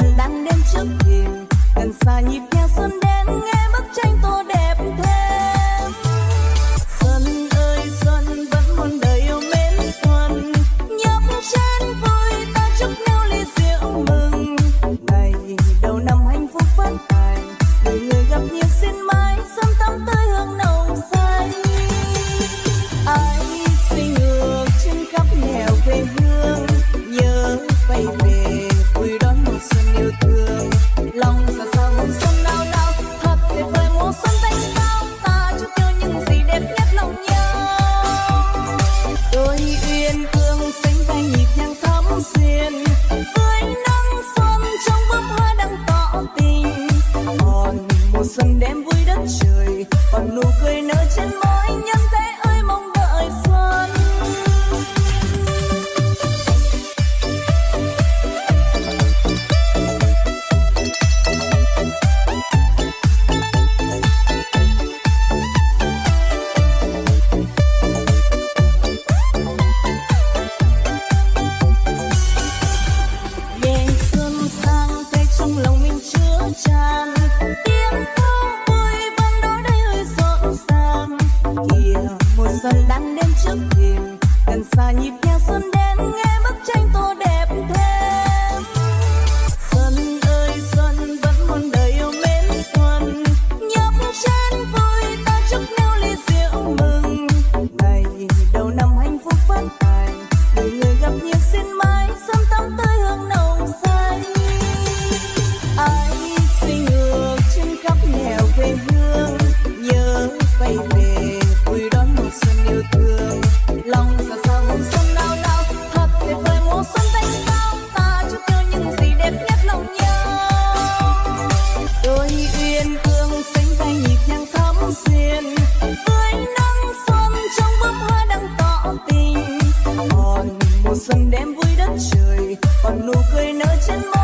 xuân đang đến trước thềm gần xa nhịp theo xuân đến nghe chậm tìm gần xa nhịp noche en